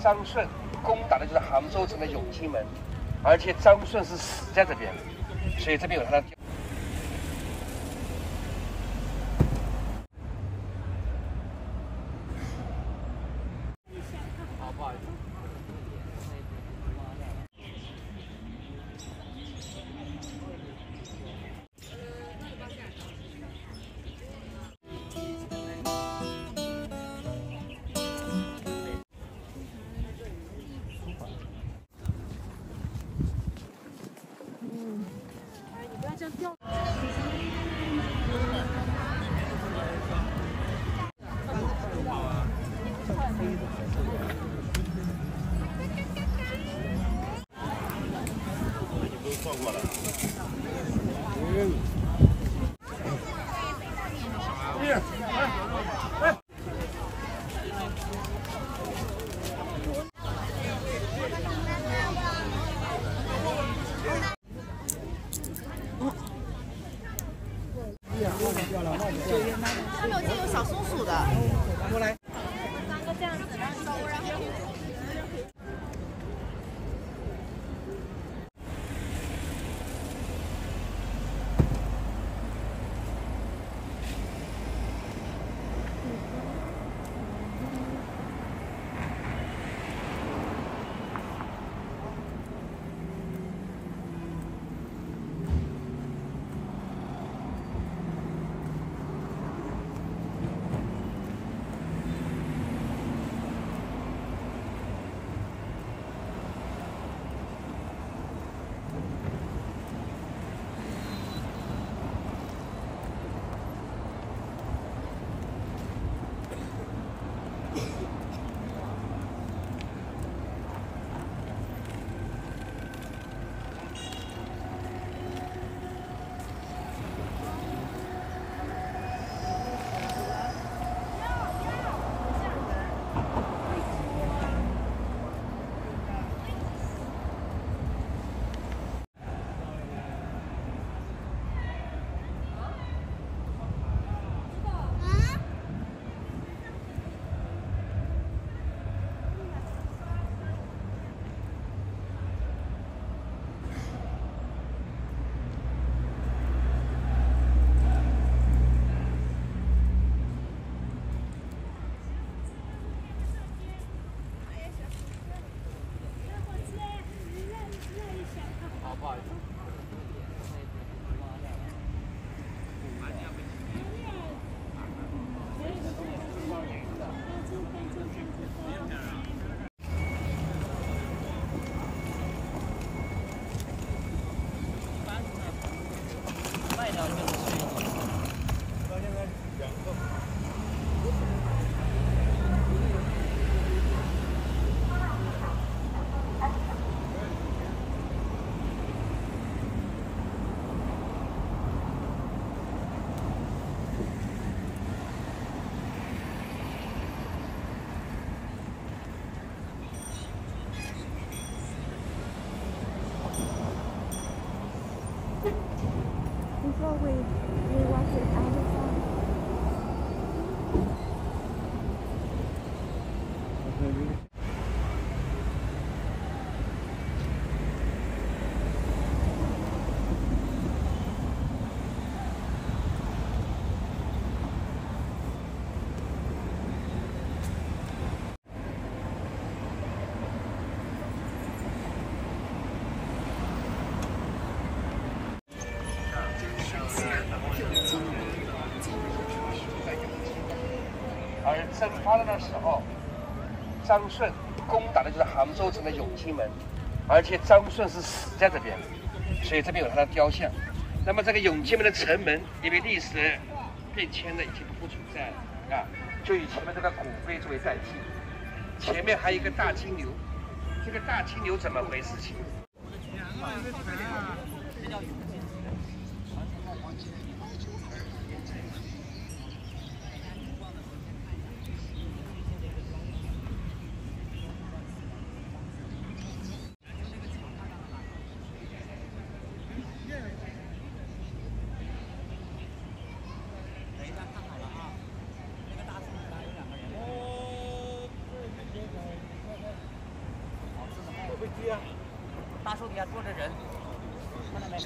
张顺攻打的就是杭州城的永清门，而且张顺是死在这边，所以这边有他的。放过来。蒸发的那时候，张顺攻打的就是杭州城的永清门，而且张顺是死在这边，所以这边有他的雕像。那么这个永清门的城门因为历史变迁呢，已经不存在了啊，就以前面这个骨灰作为代替。前面还有一个大金牛，这个大金牛怎么回事情？大树底下坐着人，看到没？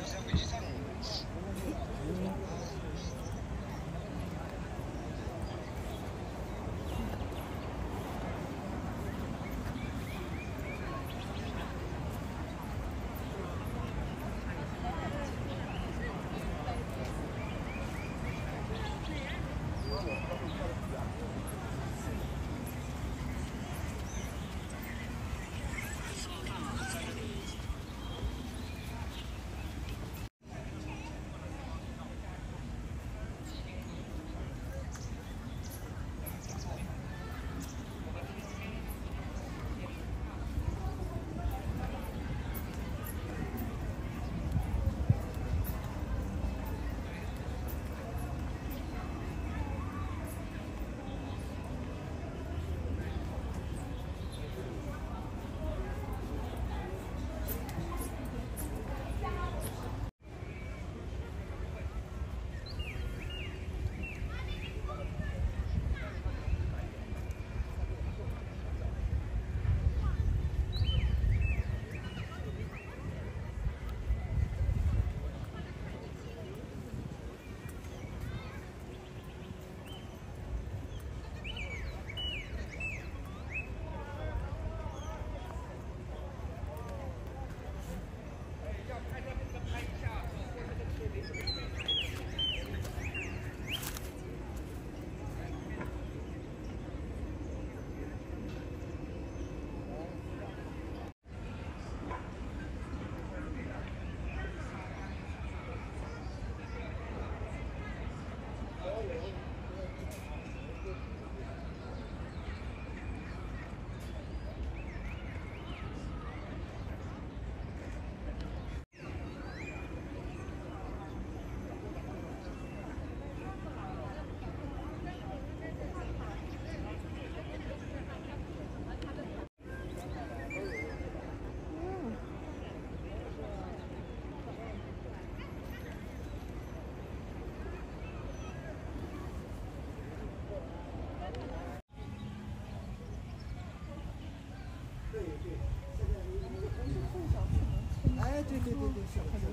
对对对对，小朋友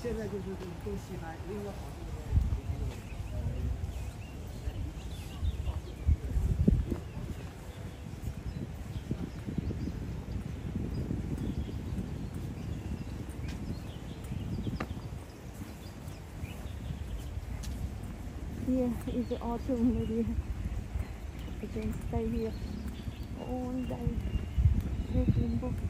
现在就是都喜欢拎个好这个。Here is the autumn maybe. We can stay here all day. Reading book.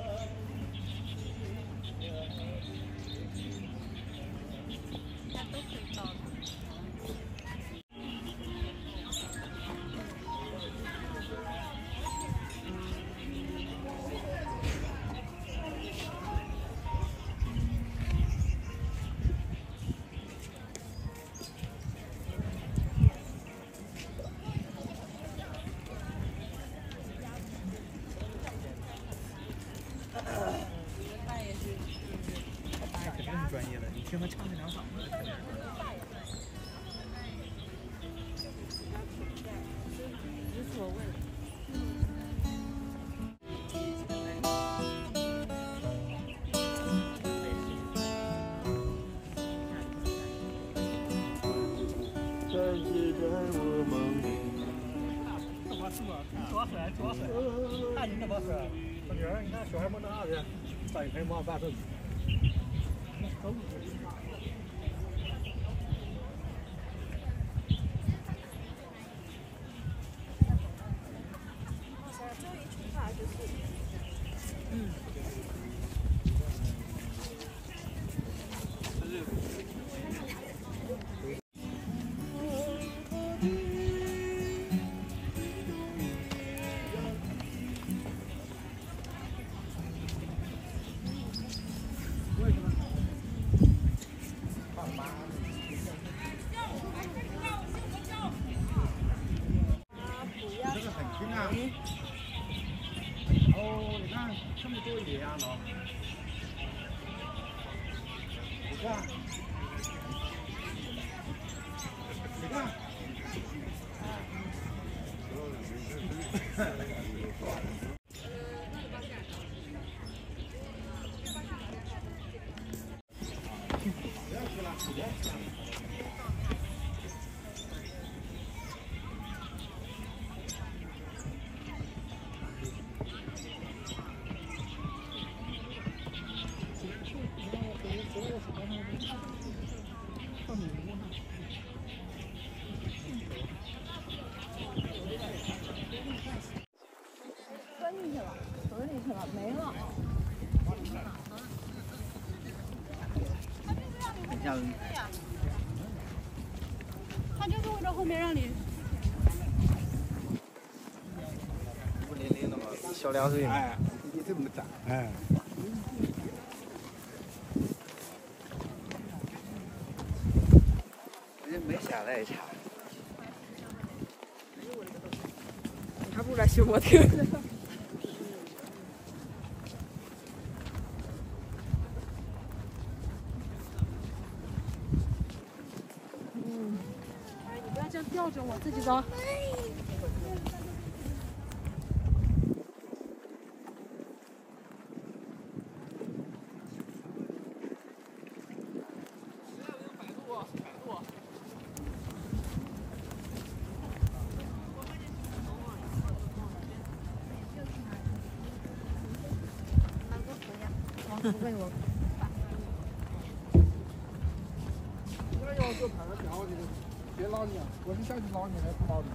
大人怎么说？小女儿，你看小孩没那啥的，大人没办事。多小两岁，哎，你这么大，哎。人没下来查。还不如来修摩托。哎，你不要这样吊着我，自己走。我要做盘子掉的，别拉你啊！我是下去拉你，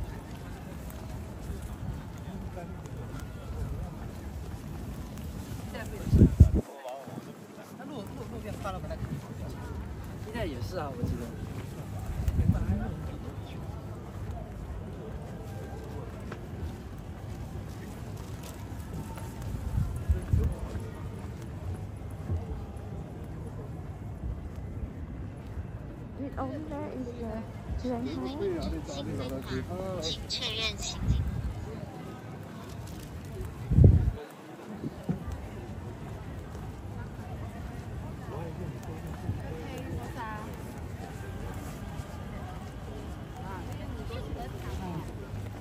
还不拉你。现在也是啊，我记得。It over there is the Grand Hall. 请确认行进。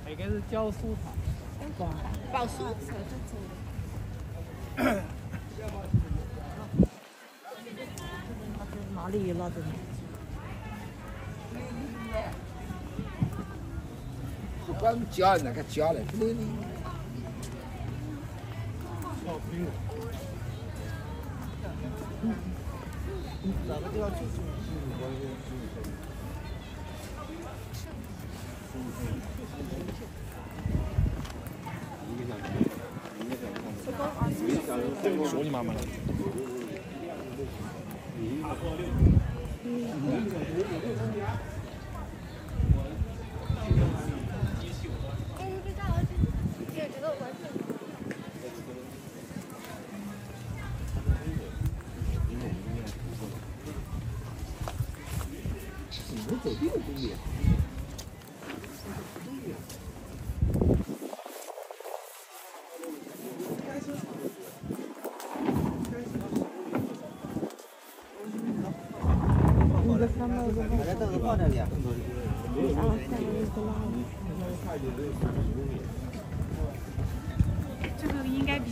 应该是教书场。保书。哪里有那种里？不管加那个加的，不得哪个地方去？说你妈妈了。这里啊。啊，看到一个拉。这个应该比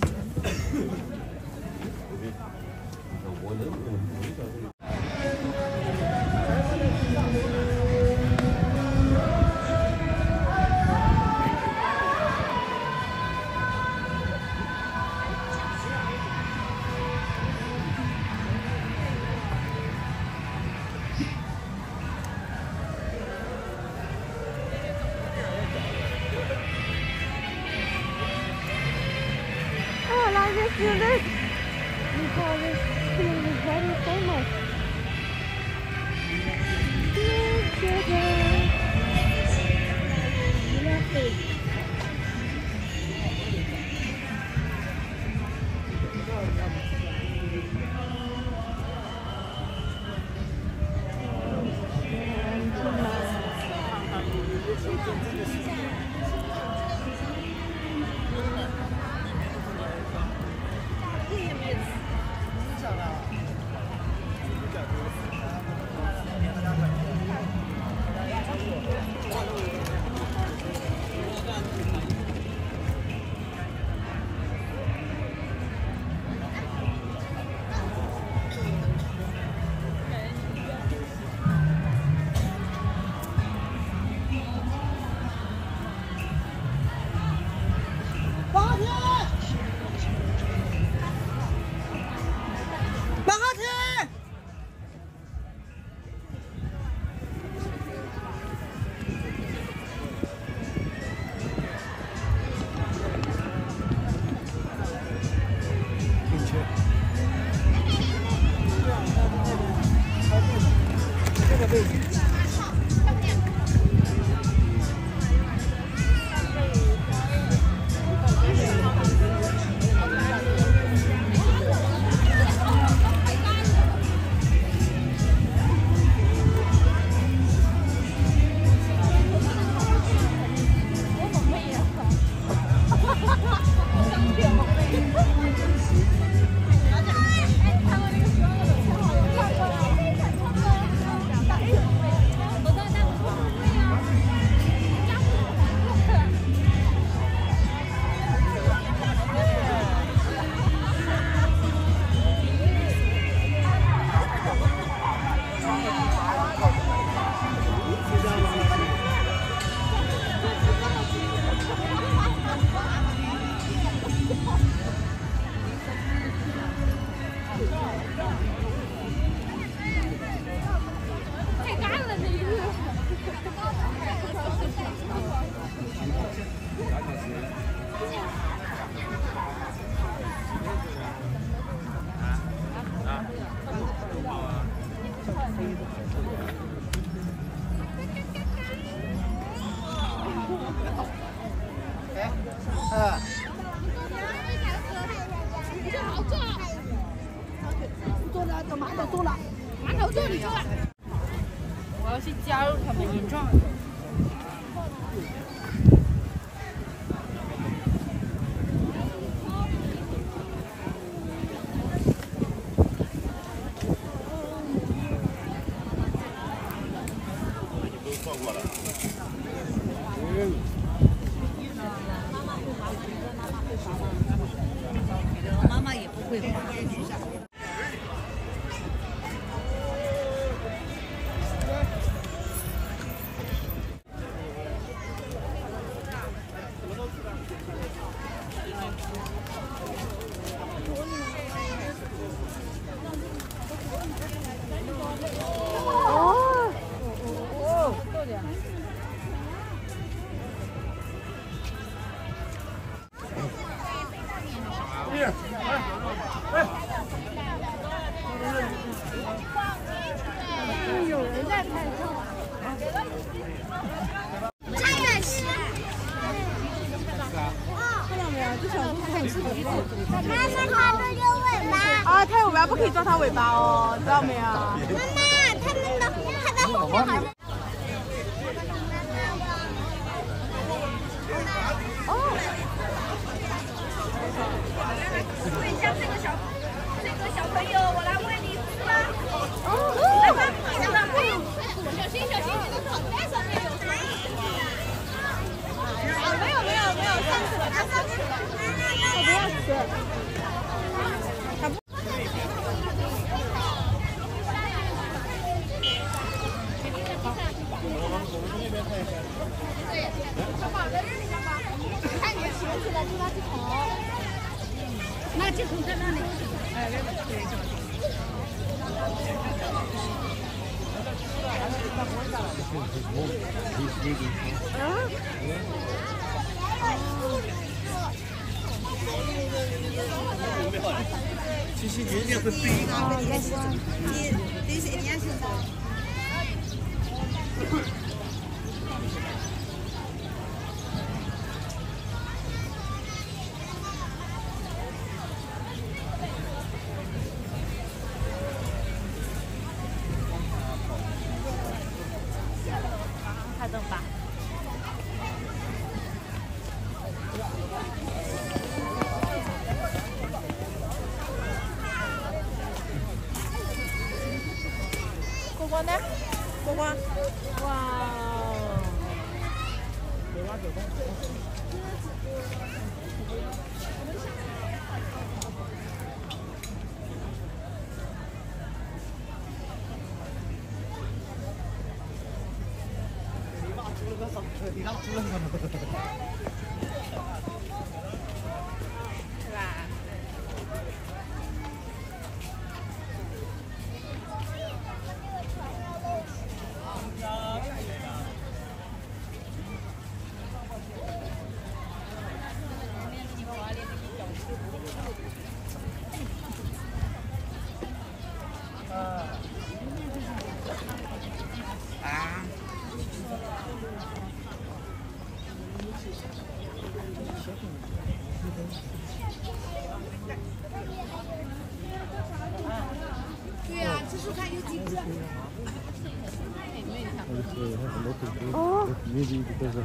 要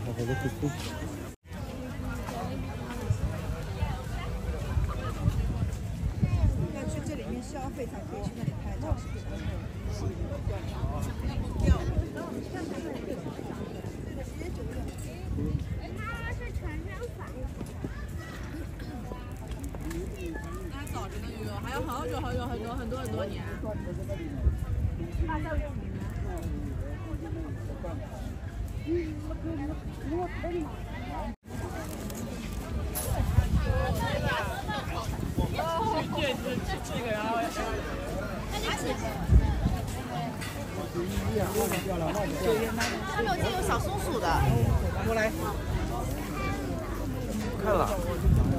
去这里面消费，才可以去那里拍照。好好久，很多很多很多年。它里面有小松鼠的，过来，看了，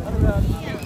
看到没有？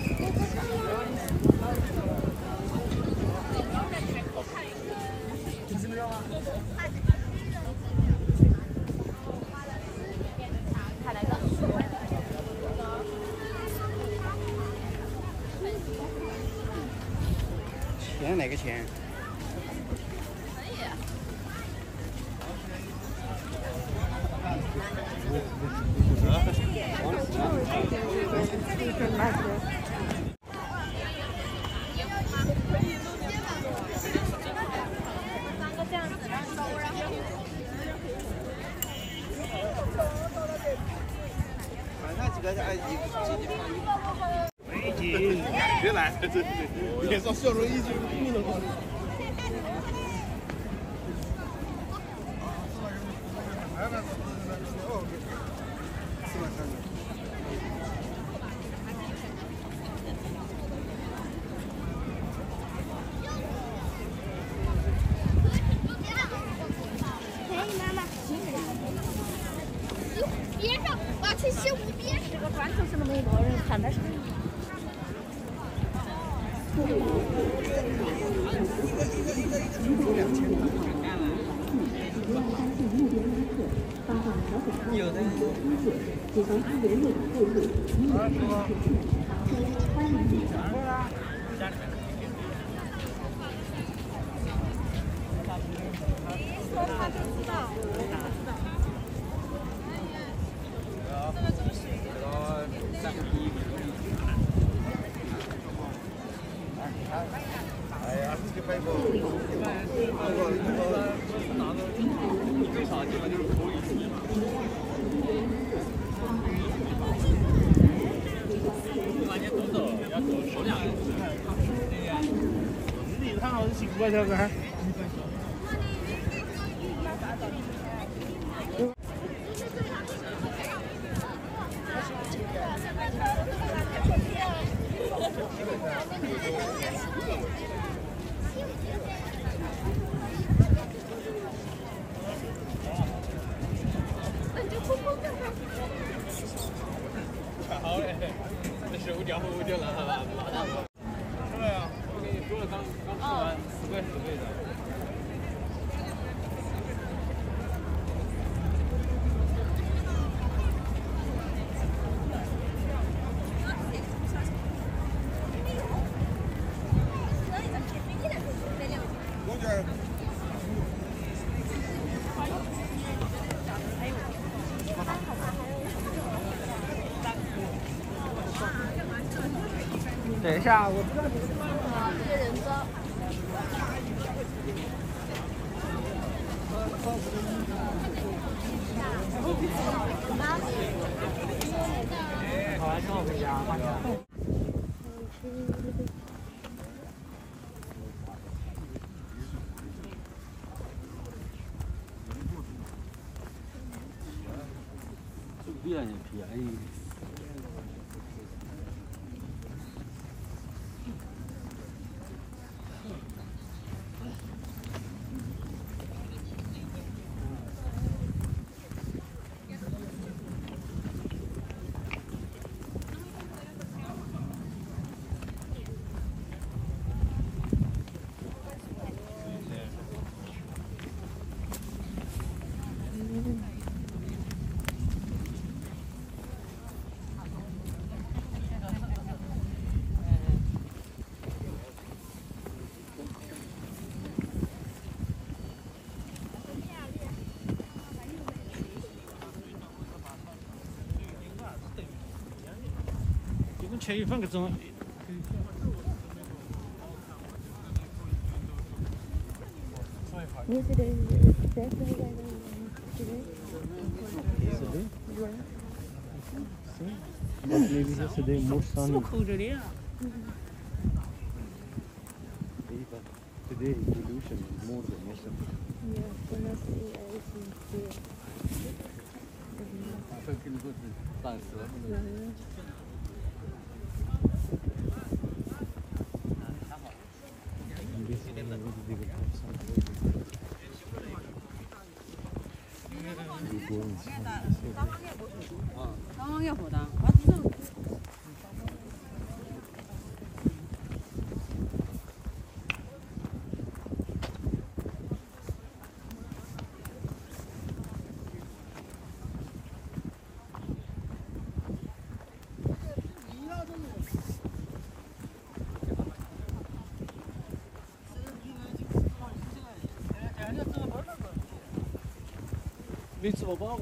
哎呀，自己背过，那个那个拿个最少的地方就是头一级嘛。把你走走，要走手两个。你看好是习惯这个。好嘞，那十五条五就了，好吧？是呀，我跟你说了，刚刚吃完，等一下，我了，让我回家，放下。越便宜。就跟 yesterday more sunny. Maybe, but today pollution is more than yesterday. Yeah, so not see everything here. 小黄面大了大黄面不是小黄面的大 Niet zo wel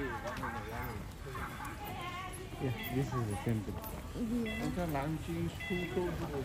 呀，也是这的。我在南京苏州这个。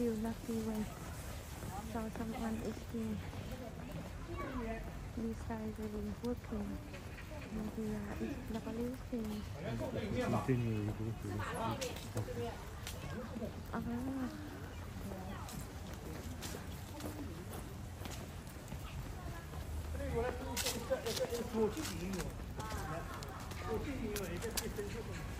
feel lucky when saw someone is eating these guys really working uh, in the uh, East Nepalese thing. Uh. Thank you.